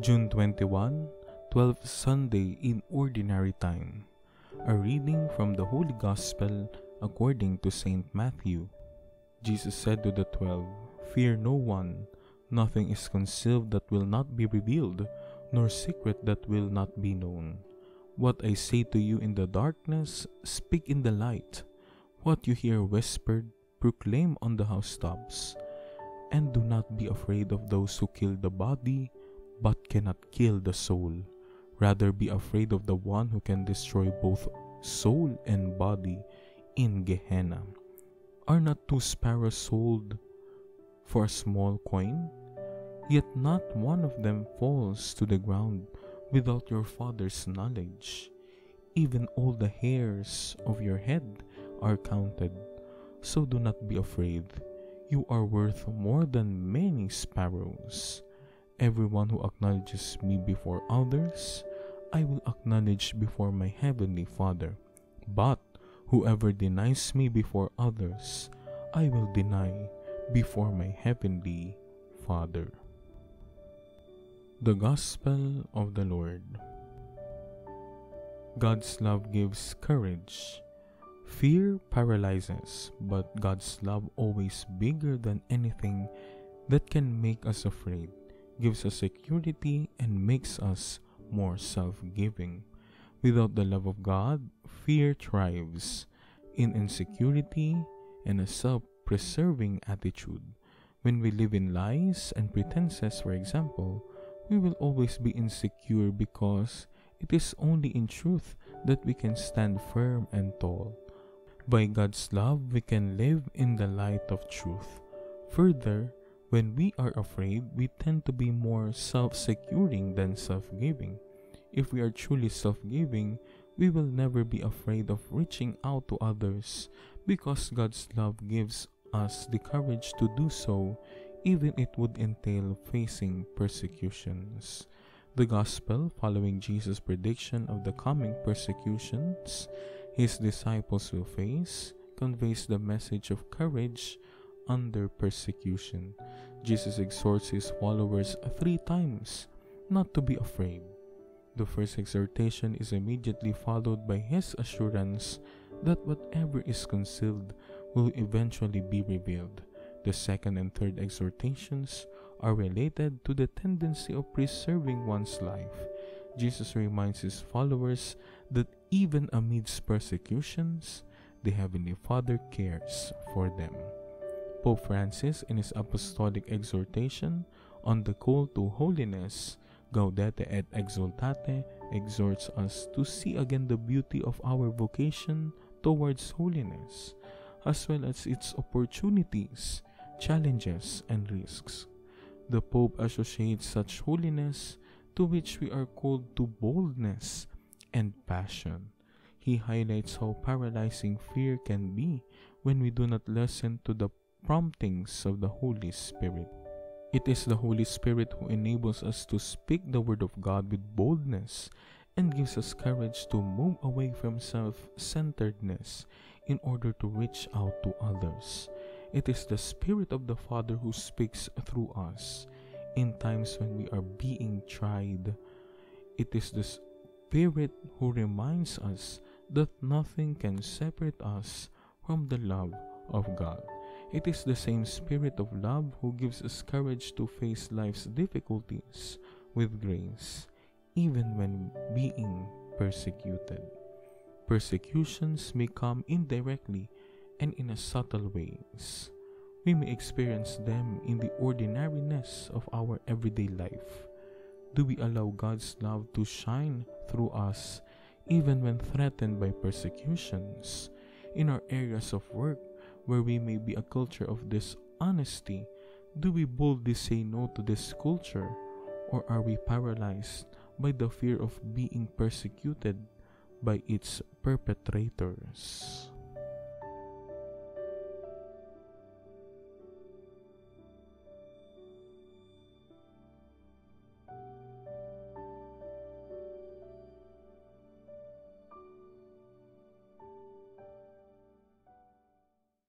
June 21, 12th Sunday in Ordinary Time. A reading from the Holy Gospel according to St. Matthew. Jesus said to the twelve, Fear no one, nothing is concealed that will not be revealed, nor secret that will not be known. What I say to you in the darkness, speak in the light. What you hear whispered, proclaim on the housetops. And do not be afraid of those who kill the body, but cannot kill the soul. Rather be afraid of the one who can destroy both soul and body in Gehenna. Are not two sparrows sold for a small coin? Yet not one of them falls to the ground without your Father's knowledge. Even all the hairs of your head are counted. So do not be afraid. You are worth more than many sparrows. Everyone who acknowledges me before others, I will acknowledge before my heavenly Father. But whoever denies me before others, I will deny before my heavenly Father. The Gospel of the Lord. God's love gives courage. Fear paralyzes, but God's love, always bigger than anything that can make us afraid, gives us security and makes us more self giving. Without the love of God, fear thrives in insecurity and a self preserving attitude. When we live in lies and pretenses, for example, we will always be insecure because it is only in truth that we can stand firm and tall. By God's love, we can live in the light of truth. Further, when we are afraid, we tend to be more self securing than self giving. If we are truly self giving, we will never be afraid of reaching out to others because God's love gives us the courage to do so, even it would entail facing persecutions. The Gospel, following Jesus' prediction of the coming persecutions his disciples will face, conveys the message of courage under persecution. Jesus exhorts his followers three times not to be afraid. The first exhortation is immediately followed by his assurance that whatever is concealed will eventually be revealed. The second and third exhortations are related to the tendency of preserving one's life. Jesus reminds his followers that even amidst persecutions, the Heavenly Father cares for them. Pope Francis, in his apostolic exhortation on the call to holiness, Gaudete et Exsultate, exhorts us to see again the beauty of our vocation towards holiness, as well as its opportunities, challenges, and risks. The Pope associates such holiness to which we are called to boldness and passion. He highlights how paralyzing fear can be when we do not listen to the promptings of the Holy Spirit. It is the Holy Spirit who enables us to speak the Word of God with boldness and gives us courage to move away from self centeredness in order to reach out to others. It is the Spirit of the Father who speaks through us in times when we are being tried. It is the Spirit who reminds us that nothing can separate us from the love of God. It is the same Spirit of love who gives us courage to face life's difficulties with grace, even when being persecuted. Persecutions may come indirectly and in a subtle ways. We may experience them in the ordinariness of our everyday life. Do we allow God's love to shine through us even when threatened by persecutions? In our areas of work, where we may be a culture of dishonesty, do we boldly say no to this culture, or are we paralyzed by the fear of being persecuted by its perpetrators?